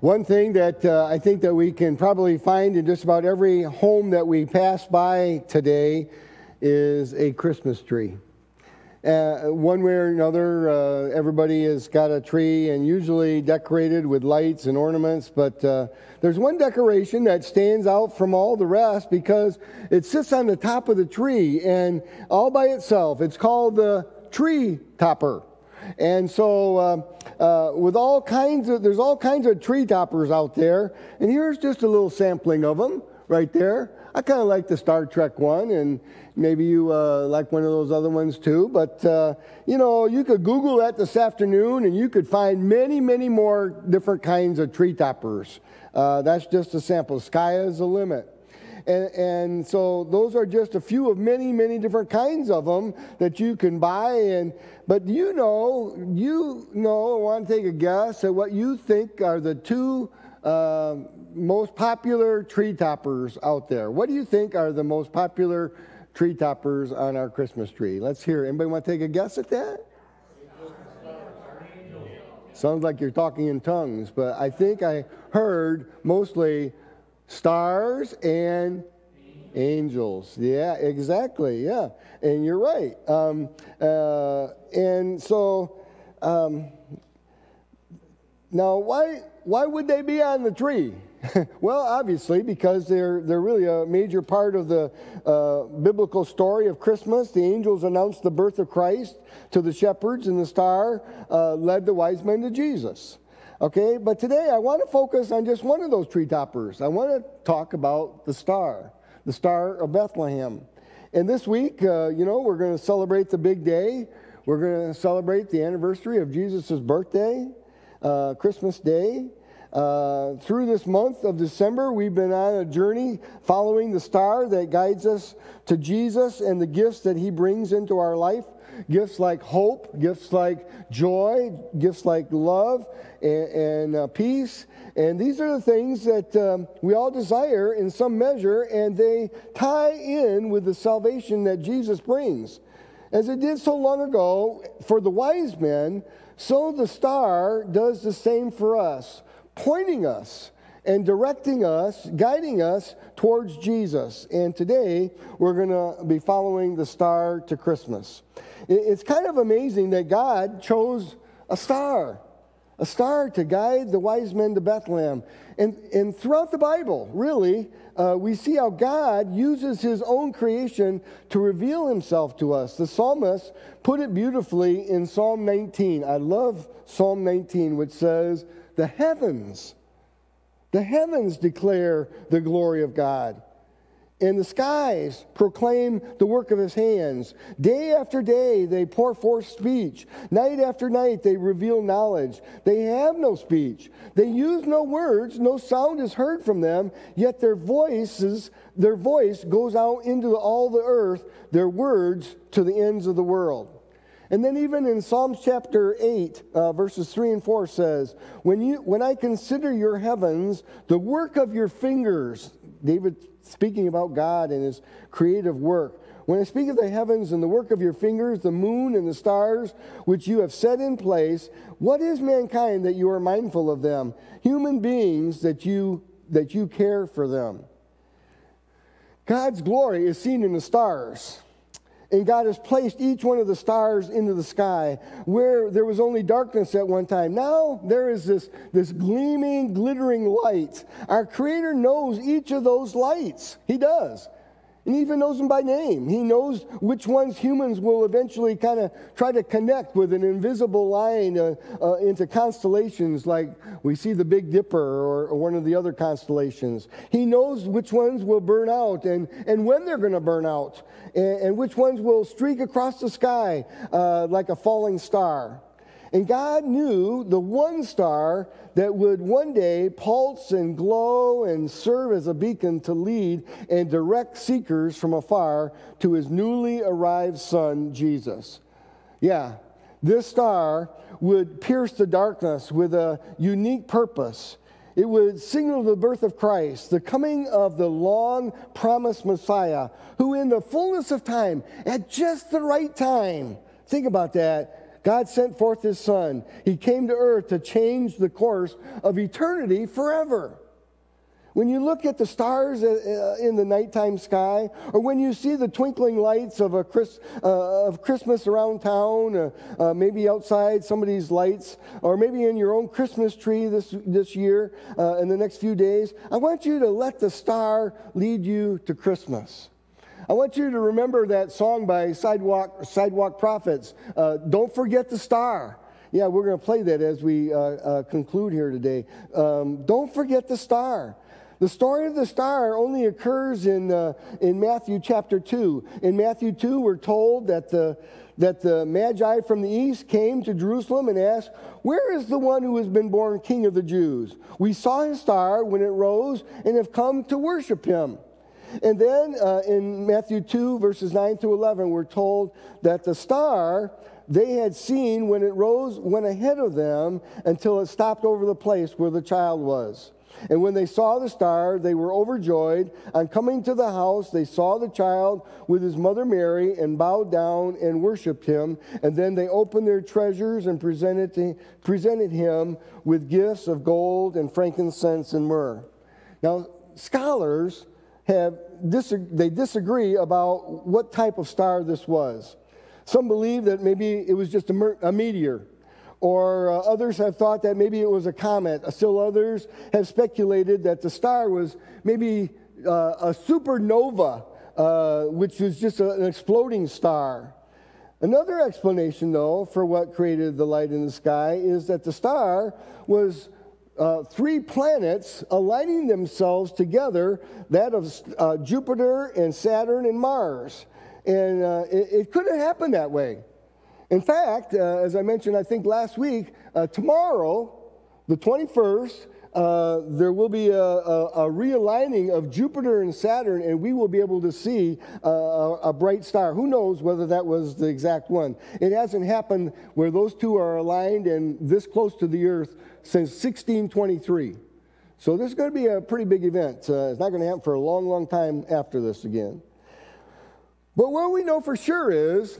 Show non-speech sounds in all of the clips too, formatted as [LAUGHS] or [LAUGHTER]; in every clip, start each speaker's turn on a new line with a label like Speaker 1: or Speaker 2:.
Speaker 1: One thing that uh, I think that we can probably find in just about every home that we pass by today is a Christmas tree. Uh, one way or another, uh, everybody has got a tree and usually decorated with lights and ornaments, but uh, there's one decoration that stands out from all the rest because it sits on the top of the tree and all by itself. It's called the tree topper. And so, uh, uh, with all kinds of, there's all kinds of tree toppers out there. And here's just a little sampling of them right there. I kind of like the Star Trek one, and maybe you uh, like one of those other ones too. But, uh, you know, you could Google that this afternoon, and you could find many, many more different kinds of tree toppers. Uh, that's just a sample. Sky is the limit. And, and, so those are just a few of many, many different kinds of them that you can buy. And but you know, you know, I want to take a guess at what you think are the two uh, most popular tree toppers out there. What do you think are the most popular tree toppers on our Christmas tree? Let's hear. Anybody want to take a guess at that? Sounds like you're talking in tongues, but I think I heard mostly stars and angels. Yeah, exactly. Yeah, and you're right. Um, uh, and so, um, now why why would they be on the tree? [LAUGHS] well, obviously, because they're, they're really a major part of the uh, biblical story of Christmas. The angels announced the birth of Christ to the shepherds, and the star uh, led the wise men to Jesus. Okay, but today I want to focus on just one of those tree toppers. I want to talk about the star, the star of Bethlehem. And this week, uh, you know, we're going to celebrate the big day. We're going to celebrate the anniversary of Jesus' birthday, uh, Christmas Day. Uh, through this month of December, we've been on a journey following the star that guides us to Jesus and the gifts that he brings into our life gifts like hope, gifts like joy, gifts like love and, and uh, peace. And these are the things that um, we all desire in some measure, and they tie in with the salvation that Jesus brings. As it did so long ago for the wise men, so the star does the same for us, pointing us and directing us, guiding us towards Jesus. And today we're going to be following the star to Christmas. It's kind of amazing that God chose a star, a star to guide the wise men to Bethlehem. And, and throughout the Bible, really, uh, we see how God uses his own creation to reveal himself to us. The psalmist put it beautifully in Psalm 19. I love Psalm 19, which says, The heavens, the heavens declare the glory of God and the skies proclaim the work of his hands. Day after day they pour forth speech. Night after night they reveal knowledge. They have no speech. They use no words. No sound is heard from them. Yet their voices, their voice goes out into all the earth, their words to the ends of the world. And then even in Psalms chapter 8, uh, verses 3 and 4 says, when, you, when I consider your heavens, the work of your fingers, David speaking about God and his creative work. When I speak of the heavens and the work of your fingers, the moon and the stars, which you have set in place, what is mankind that you are mindful of them? Human beings that you, that you care for them. God's glory is seen in the stars. And God has placed each one of the stars into the sky where there was only darkness at one time. Now there is this, this gleaming, glittering light. Our Creator knows each of those lights. He does. And he even knows them by name. He knows which ones humans will eventually kind of try to connect with an invisible line uh, uh, into constellations like we see the Big Dipper or, or, one of the other constellations. He knows which ones will burn out and, and when they're going to burn out, and, and, which ones will streak across the sky uh, like a falling star. And God knew the one star that would one day pulse and glow and serve as a beacon to lead and direct seekers from afar to his newly arrived son, Jesus. Yeah, this star would pierce the darkness with a unique purpose. It would signal the birth of Christ, the coming of the long promised Messiah, who, in the fullness of time, at just the right time, think about that, God sent forth his son. He came to earth to change the course of eternity forever. When you look at the stars uh, uh, in the nighttime sky, or when you see the twinkling lights of, a Chris, uh, of Christmas around town, uh, uh, maybe outside somebody's lights, or maybe in your own Christmas tree this, this year, uh, in the next few days, I want you to let the star lead you to Christmas. I want you to remember that song by Sidewalk, Sidewalk Prophets, Don't Forget the Star. Yeah, we're going to play that as we conclude here today. Um, don't forget the star. The story of the star only occurs in, uh, in Matthew chapter 2. In Matthew 2, we're told that the, that the Magi from the east came to Jerusalem and asked, Where is the one who has been born king of the Jews? We saw his star when it rose and have come to worship him. And then uh, in Matthew 2, verses 9 through 11, we're told that the star they had seen when it rose went ahead of them until it stopped over the place where the child was. And when they saw the star, they were overjoyed. On coming to the house, they saw the child with his mother Mary and bowed down and worshiped him. And then they opened their treasures and presented, to, presented him with gifts of gold and frankincense and myrrh. Now, scholars have they disagree about what type of star this was. Some believe that maybe it was just a, a meteor or uh, others have thought that maybe it was a comet. Still others have speculated that the star was maybe uh, a supernova, uh, which was just a, an exploding star. Another explanation, though, for what created the light in the sky is that the star was uh, three planets aligning themselves together that of uh, Jupiter and Saturn and Mars. And uh, it, it couldn't happen that way. In fact, uh, as I mentioned, I think last week, uh, tomorrow, the 21st, uh, there will be a, a, a, realigning of Jupiter and Saturn, and we will be able to see a, a, bright star. Who knows whether that was the exact one? It hasn't happened where those two are aligned and this close to the Earth since 1623. So this is going to be a pretty big event. Uh, it's not going to happen for a long, long time after this again. But what we know for sure is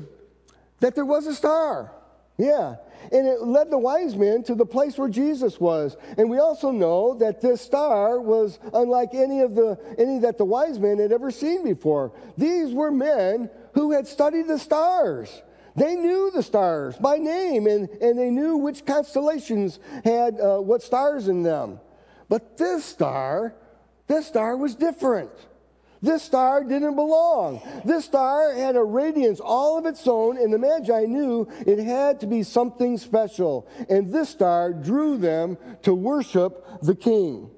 Speaker 1: that there was a star. Yeah. And it led the wise men to the place where Jesus was. And we also know that this star was unlike any of the any that the wise men had ever seen before. These were men who had studied the stars. They knew the stars by name and, and they knew which constellations had uh, what stars in them. But this star, this star was different. This star didn't belong. This star had a radiance all of its own, and the Magi knew it had to be something special. And this star drew them to worship the King.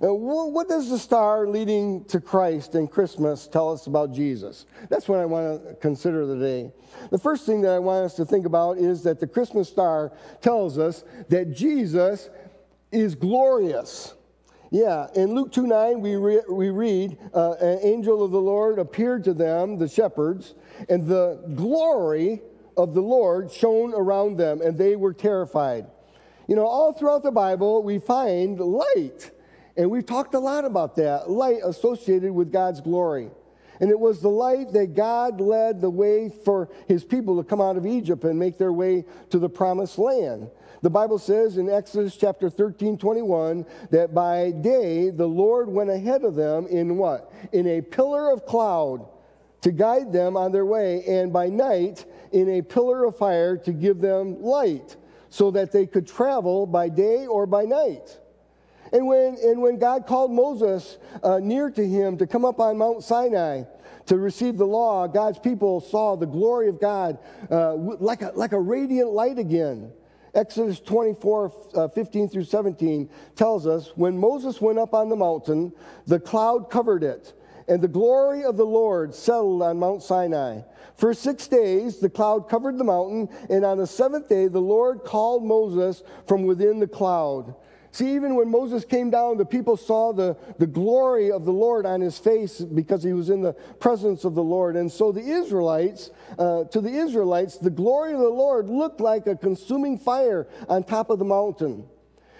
Speaker 1: What does the star leading to Christ and Christmas tell us about Jesus? That's what I want to consider today. The first thing that I want us to think about is that the Christmas star tells us that Jesus is glorious. Yeah, in Luke 2 9, we, re- we read, uh, An angel of the Lord appeared to them, the shepherds, and the glory of the Lord shone around them, and they were terrified. You know, all throughout the Bible, we find light. And we've talked a lot about that light associated with God's glory. And it was the light that God led the way for his people to come out of Egypt and make their way to the promised land. The Bible says in Exodus chapter 13, 21, that by day the Lord went ahead of them in what? In a pillar of cloud to guide them on their way, and by night in a pillar of fire to give them light, so that they could travel by day or by night. And when, and when God called Moses uh, near to him to come up on Mount Sinai to receive the law, God's people saw the glory of God uh, like, a, like a radiant light again. Exodus 24, uh, 15 through 17 tells us when Moses went up on the mountain, the cloud covered it, and the glory of the Lord settled on Mount Sinai. For six days, the cloud covered the mountain, and on the seventh day, the Lord called Moses from within the cloud. See, even when Moses came down, the people saw the, the glory of the Lord on his face because he was in the presence of the Lord. And so the Israelites, uh, to the Israelites, the glory of the Lord looked like a consuming fire on top of the mountain.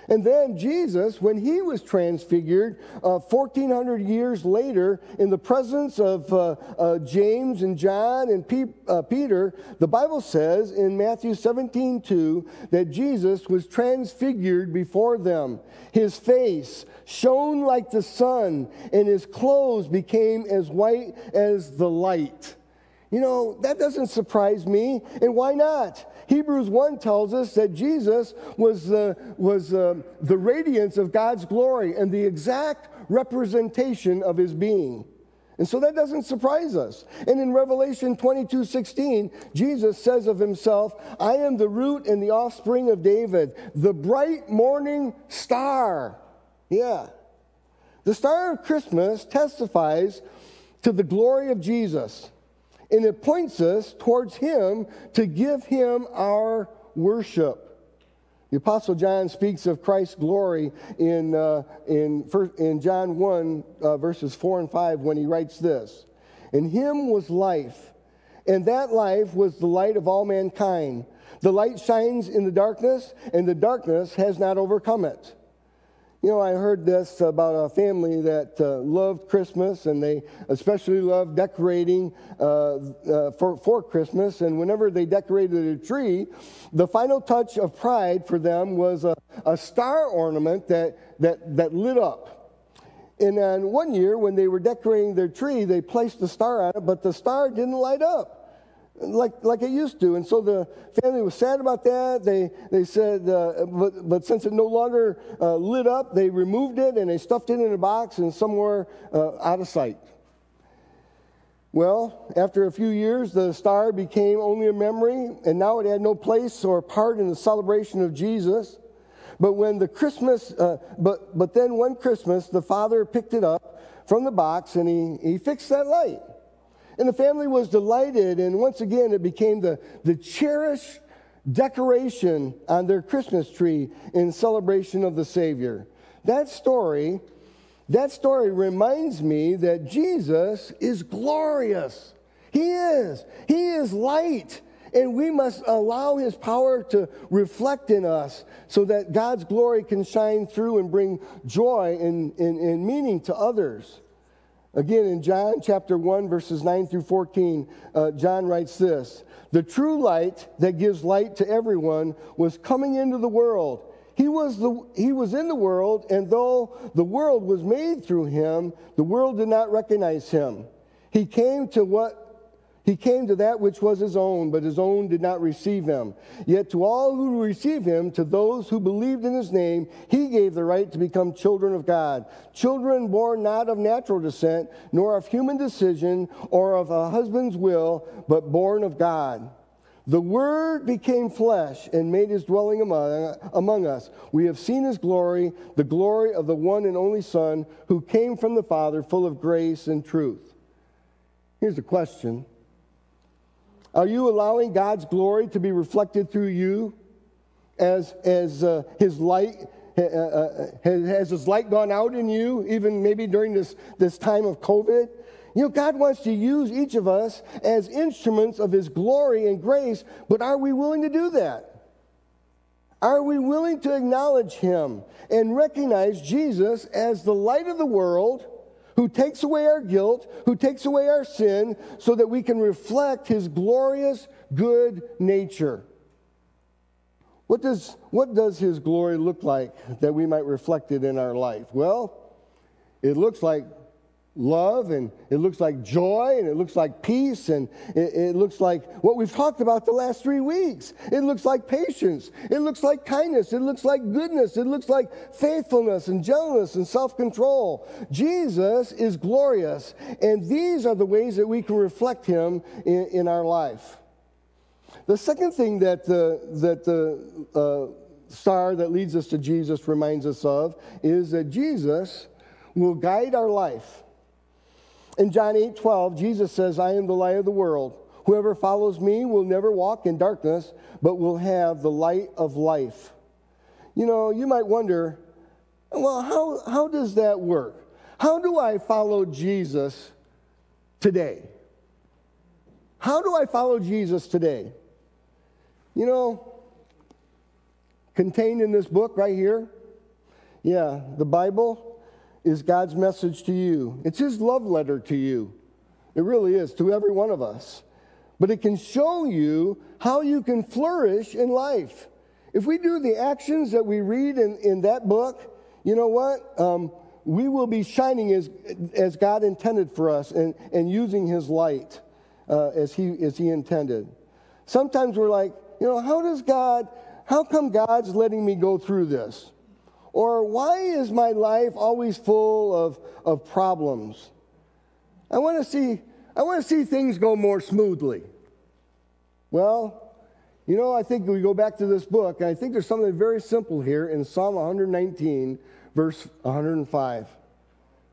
Speaker 1: And then Jesus, when he was transfigured uh, 1400 years later in the presence of uh, uh, James and John and uh, Peter, the Bible says in Matthew 17 2 that Jesus was transfigured before them. His face shone like the sun, and his clothes became as white as the light. You know, that doesn't surprise me. And why not? Hebrews 1 tells us that Jesus was, the, was uh, the radiance of God's glory and the exact representation of his being. And so that doesn't surprise us. And in Revelation 22 16, Jesus says of himself, I am the root and the offspring of David, the bright morning star. Yeah. The star of Christmas testifies to the glory of Jesus and it points us towards Him to give Him our worship. The Apostle John speaks of Christ's glory in, uh, in, in John 1, uh, verses 4 and 5, when he writes this In Him was life, and that life was the light of all mankind. The light shines in the darkness, and the darkness has not overcome it. You know, I heard this about a family that uh, loved Christmas and they especially loved decorating uh, uh, for, for Christmas. And whenever they decorated a tree, the final touch of pride for them was a, a star ornament that, that, that lit up. And then one year, when they were decorating their tree, they placed a star on it, but the star didn't light up like, like it used to. And so the family was sad about that. They, they said, uh, but, but since it no longer uh, lit up, they removed it and they stuffed it in a box and somewhere uh, out of sight. Well, after a few years, the star became only a memory, and now it had no place or part in the celebration of Jesus. But when the Christmas, uh, but, but then one Christmas, the father picked it up from the box and he, he fixed that light. And the family was delighted, and once again, it became the, the cherished decoration on their Christmas tree in celebration of the Savior. That story, that story reminds me that Jesus is glorious. He is. He is light. And we must allow his power to reflect in us so that God's glory can shine through and bring joy and, and, and meaning to others. Again, in John chapter 1, verses 9 through 14, uh, John writes this The true light that gives light to everyone was coming into the world. He was, the, he was in the world, and though the world was made through him, the world did not recognize him. He came to what he came to that which was his own, but his own did not receive him. Yet to all who received him, to those who believed in his name, he gave the right to become children of God. Children born not of natural descent, nor of human decision, or of a husband's will, but born of God. The Word became flesh and made his dwelling among, among us. We have seen his glory, the glory of the one and only Son, who came from the Father, full of grace and truth. Here's the question are you allowing God's glory to be reflected through you as, as uh, his light? Uh, uh, has his light gone out in you, even maybe during this, this time of COVID? You know, God wants to use each of us as instruments of his glory and grace, but are we willing to do that? Are we willing to acknowledge him and recognize Jesus as the light of the world? Who takes away our guilt, who takes away our sin, so that we can reflect his glorious good nature. What does, what does his glory look like that we might reflect it in our life? Well, it looks like love and it looks like joy and it looks like peace and it, it, looks like what we've talked about the last three weeks. It looks like patience. It looks like kindness. It looks like goodness. It looks like faithfulness and gentleness and self control. Jesus is glorious, and these are the ways that we can reflect him in, in our life. The second thing that the, that the uh, star that leads us to Jesus reminds us of is that Jesus will guide our life in John 8 12, Jesus says, I am the light of the world. Whoever follows me will never walk in darkness, but will have the light of life. You know, you might wonder, well, how, how does that work? How do I follow Jesus today? How do I follow Jesus today? You know, contained in this book right here Yeah, the Bible is God's message to you, it's His love letter to you. It really is, to every one of us. But it can show you how you can flourish in life. If we do the actions that we read in, in that book, you know what? Um, we will be shining as, as God intended for us and, and using His light uh, as, he, as He intended. Sometimes we're like, you know, how does God, how come God's letting me go through this? Or why is my life always full of, of problems? I want to see I want to see things go more smoothly. Well, you know, I think we go back to this book, and I think there's something very simple here in Psalm 119, verse 105,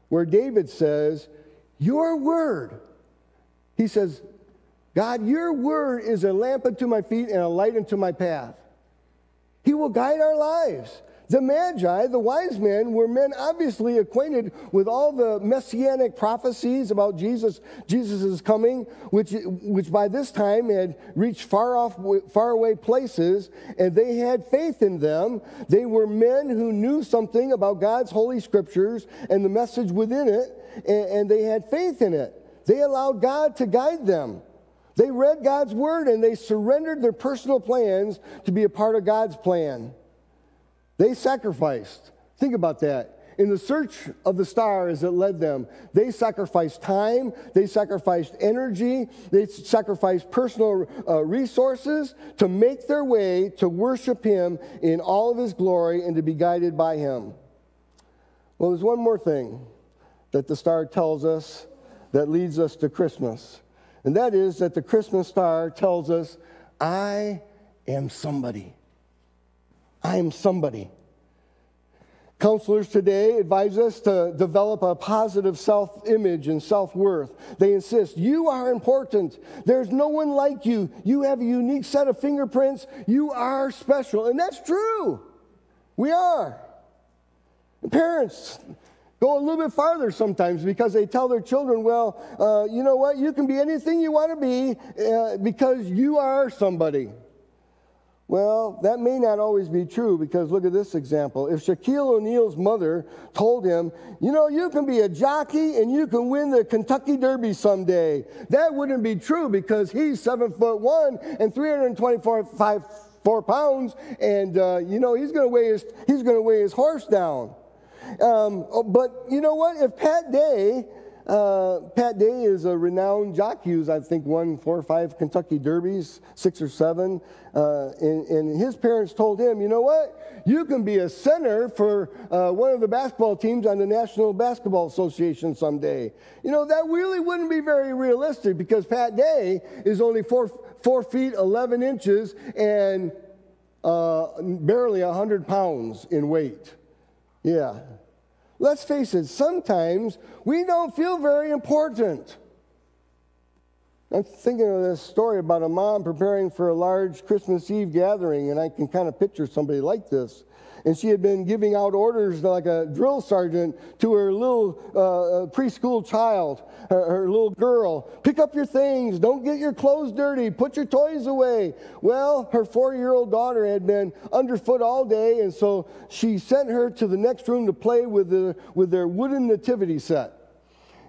Speaker 1: where David says, Your word, he says, God, your word is a lamp unto my feet and a light unto my path. He will guide our lives. The Magi, the wise men, were men obviously acquainted with all the messianic prophecies about Jesus, Jesus' coming, which, which by this time had reached far off, far away places, and they had faith in them. They were men who knew something about God's holy scriptures and the message within it, and, and they had faith in it. They allowed God to guide them. They read God's word and they surrendered their personal plans to be a part of God's plan. They sacrificed. Think about that. In the search of the stars that led them, they sacrificed time, they sacrificed energy, they sacrificed personal uh, resources to make their way to worship Him in all of His glory and to be guided by Him. Well, there's one more thing that the star tells us that leads us to Christmas, and that is that the Christmas star tells us, I am somebody. I am somebody. Counselors today advise us to develop a positive self image and self worth. They insist, you are important. There's no one like you. You have a unique set of fingerprints. You are special. And that's true. We are. Parents go a little bit farther sometimes because they tell their children, well, uh, you know what? You can be anything you want to be uh, because you are somebody. Well, that may not always be true because look at this example. If Shaquille O'Neal's mother told him, you know, you can be a jockey and you can win the Kentucky Derby someday, that wouldn't be true because he's seven foot one and 324 four pounds, and uh, you know he's going to weigh his he's going to weigh his horse down. Um, but you know what? If Pat Day uh, Pat Day is a renowned jockey who's, I think, won four or five Kentucky Derbies, six or seven. Uh, and, and, his parents told him, you know what? You can be a center for uh, one of the basketball teams on the National Basketball Association someday. You know, that really wouldn't be very realistic because Pat Day is only four, four feet, 11 inches, and uh, barely 100 pounds in weight. Yeah, let's face it, sometimes we don't feel very important. I'm thinking of this story about a mom preparing for a large Christmas Eve gathering, and I can kind of picture somebody like this and she had been giving out orders like a drill sergeant to her little uh, uh, preschool child, her, her little girl. Pick up your things. Don't get your clothes dirty. Put your toys away. Well, her four year old daughter had been underfoot all day, and so she sent her to the next room to play with, the, with their wooden nativity set.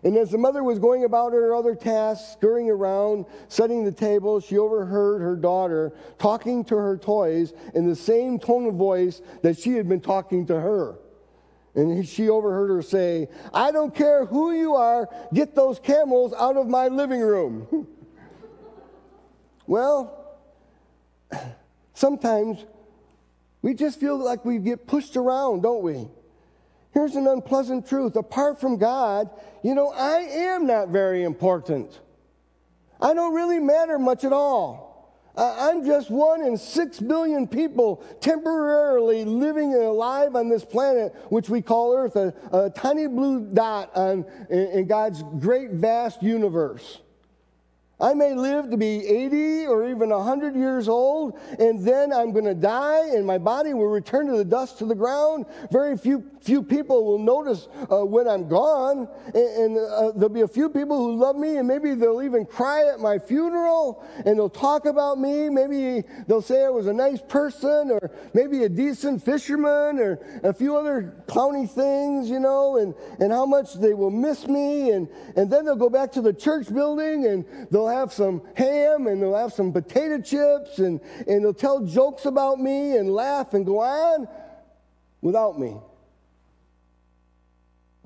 Speaker 1: And as the mother was going about her other tasks, scurrying around, setting the table, she overheard her daughter talking to her toys in the same tone of voice that she had been talking to her. And she overheard her say, I don't care who you are, get those camels out of my living room. [LAUGHS] well, [SIGHS] sometimes we just feel like we get pushed around, don't we? Here's an unpleasant truth. Apart from God, you know, I am not very important. I don't really matter much at all. I'm just one in six billion people temporarily living and alive on this planet, which we call Earth, a, a tiny blue dot on, in, in God's great, vast universe. I may live to be 80 or even even 100 years old, and then I'm going to die, and my body will return to the dust to the ground. Very few, few people will notice uh, when I'm gone, and, and uh, there'll be a few people who love me, and maybe they'll even cry at my funeral, and they'll talk about me. Maybe they'll say I was a nice person, or maybe a decent fisherman, or a few other clowny things, you know, and, and how much they will miss me, and, and then they'll go back to the church building, and they'll have some ham, and they'll have some potato chips, and, and they'll tell jokes about me, and laugh, and go on without me.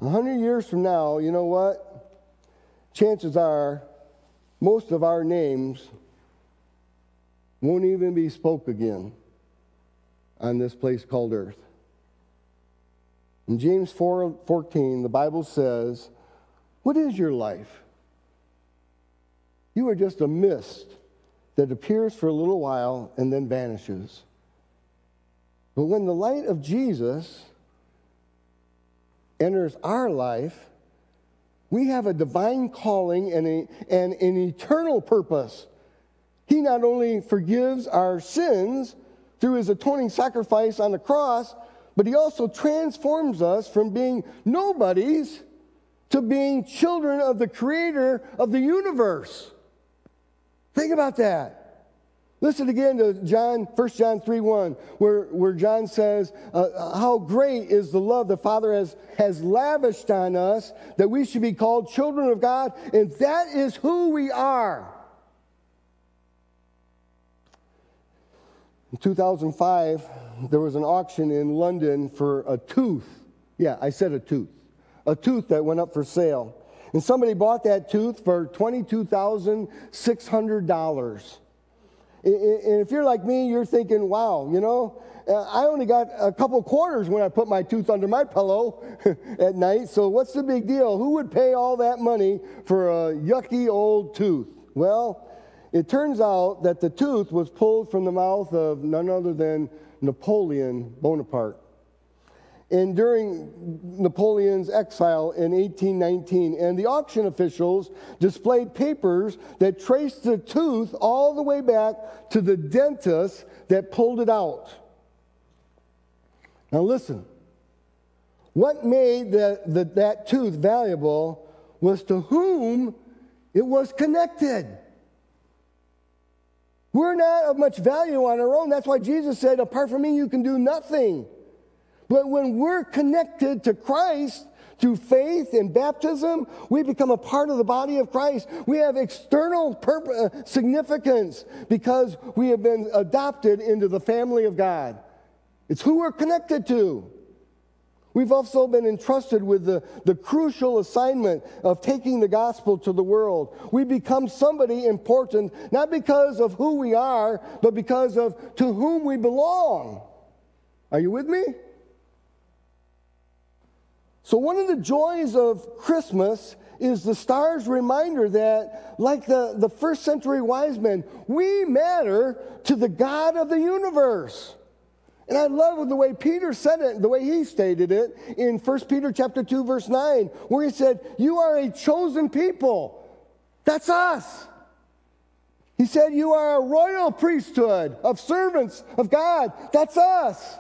Speaker 1: A hundred years from now, you know what? Chances are most of our names won't even be spoke again on this place called earth. In James 4 14, the Bible says, What is your life? You are just a mist that appears for a little while and then vanishes. But when the light of Jesus enters our life, we have a divine calling and, a, and an eternal purpose. He not only forgives our sins through his atoning sacrifice on the cross, but he also transforms us from being nobodies to being children of the creator of the universe. Think about that. Listen again to John, 1 John 3 1, where, where John says, uh, How great is the love the Father has, has lavished on us that we should be called children of God, and that is who we are. In 2005, there was an auction in London for a tooth. Yeah, I said a tooth. A tooth that went up for sale. And somebody bought that tooth for $22,600. And if you're like me, you're thinking, wow, you know, uh, I only got a couple quarters when I put my tooth under my pillow [LAUGHS] at night, so what's the big deal? Who would pay all that money for a yucky old tooth? Well, it turns out that the tooth was pulled from the mouth of none other than Napoleon Bonaparte. And during Napoleon's exile in 1819, and the auction officials displayed papers that traced the tooth all the way back to the dentist that pulled it out. Now, listen. What made the, the, that tooth valuable was to whom it was connected. We're not of much value on our own. That's why Jesus said, Apart from me, you can do nothing. But when we're connected to Christ through faith and baptism, we become a part of the body of Christ. We have external uh, significance because we have been adopted into the family of God. It's who we're connected to. We've also been entrusted with the, the crucial assignment of taking the gospel to the world. We become somebody important, not because of who we are, but because of to whom we belong. Are you with me? So, one of the joys of Christmas is the star's reminder that, like the, the first century wise men, we matter to the God of the universe. And I love the way Peter said it, the way he stated it in 1 Peter chapter 2, verse 9, where he said, You are a chosen people. That's us. He said, You are a royal priesthood of servants of God. That's us.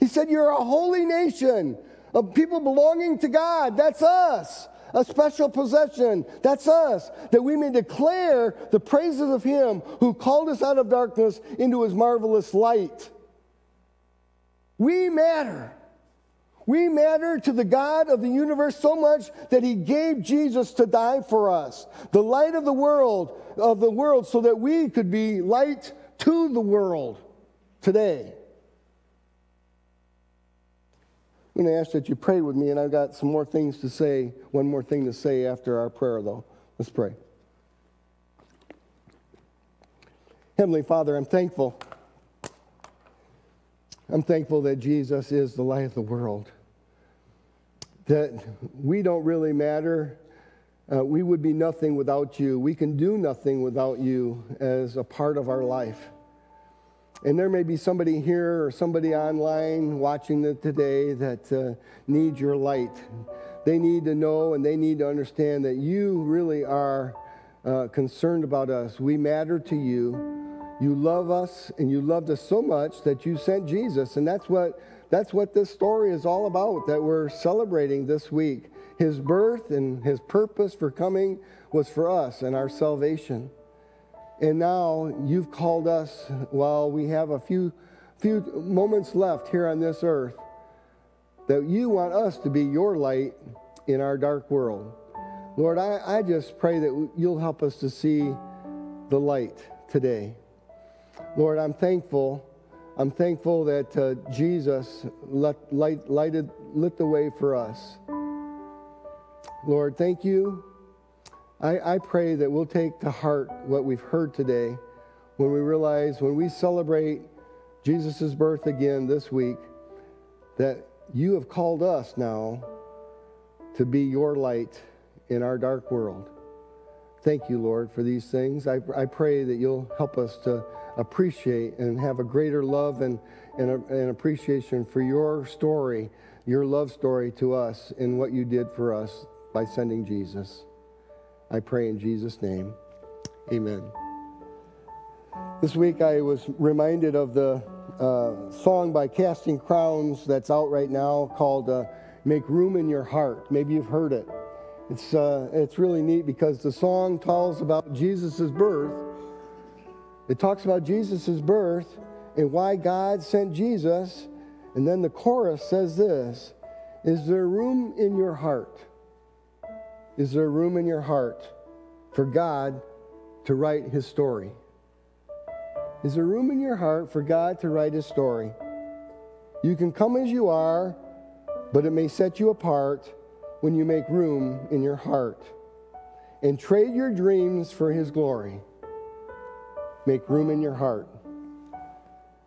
Speaker 1: He said, You're a holy nation of people belonging to God. That's us. A special possession. That's us. That we may declare the praises of Him who called us out of darkness into His marvelous light. We matter. We matter to the God of the universe so much that he gave Jesus to die for us, the light of the world, of the world so that we could be light to the world today. I'm going to ask that you pray with me, and I've got some more things to say, one more thing to say after our prayer, though. Let's pray. Heavenly Father, I'm thankful. I'm thankful that Jesus is the light of the world, that we don't really matter. Uh, we would be nothing without you. We can do nothing without you as a part of our life. And there may be somebody here or somebody online watching it today that uh, needs your light. They need to know and they need to understand that you really are uh, concerned about us. We matter to you. you love us and you loved us so much that you sent Jesus. And that's what, that's what this story is all about that we're celebrating this week. His birth and his purpose for coming was for us and our salvation. And now you've called us while we have a few, few moments left here on this earth that you want us to be your light in our dark world. Lord, I, I just pray that you'll help us to see the light today. Lord, I'm thankful. I'm thankful that uh, Jesus let, light, lighted, lit the way for us. Lord, thank you. I, I pray that we'll take to heart what we've heard today when we realize, when we celebrate Jesus' birth again this week, that you have called us now to be your light in our dark world. Thank you, Lord, for these things. I, I pray that you'll help us to appreciate and have a greater love and, and, a, and appreciation for your story, your love story to us and what you did for us by sending Jesus. I pray in Jesus' name. Amen. This week I was reminded of the uh, song by Casting Crowns that's out right now called uh, Make Room in Your Heart. Maybe you've heard it. It's, uh, it's really neat because the song tells about Jesus' birth. It talks about Jesus' birth and why God sent Jesus. And then the chorus says this Is there room in your heart? Is there room in your heart for God to write his story? Is there room in your heart for God to write his story? You can come as you are, but it may set you apart when you make room in your heart and trade your dreams for his glory. Make room in your heart.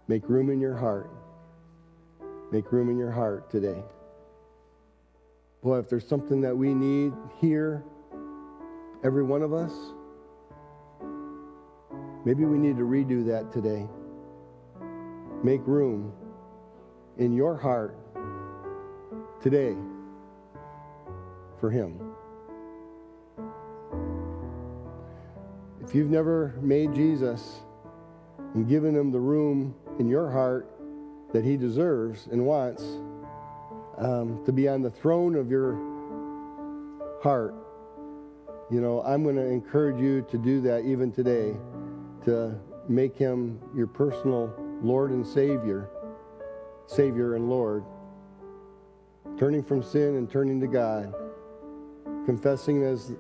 Speaker 1: Make room in your heart. Make room in your heart today. Boy, if there's something that we need here, every one of us, maybe we need to redo that today. Make room in your heart today for Him. If you've never made Jesus and given Him the room in your heart that He deserves and wants, um, to be on the throne of your heart, you know, I'm going to encourage you to do that even today, to make him your personal Lord and Savior, Savior and Lord. Turning from sin and turning to God, confessing as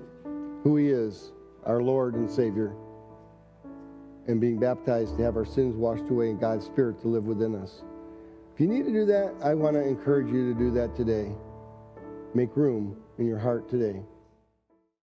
Speaker 1: who He is, our Lord and Savior, and being baptized to have our sins washed away and God's Spirit to live within us. If you need to do that, I want to encourage you to do that today. Make room in your heart today.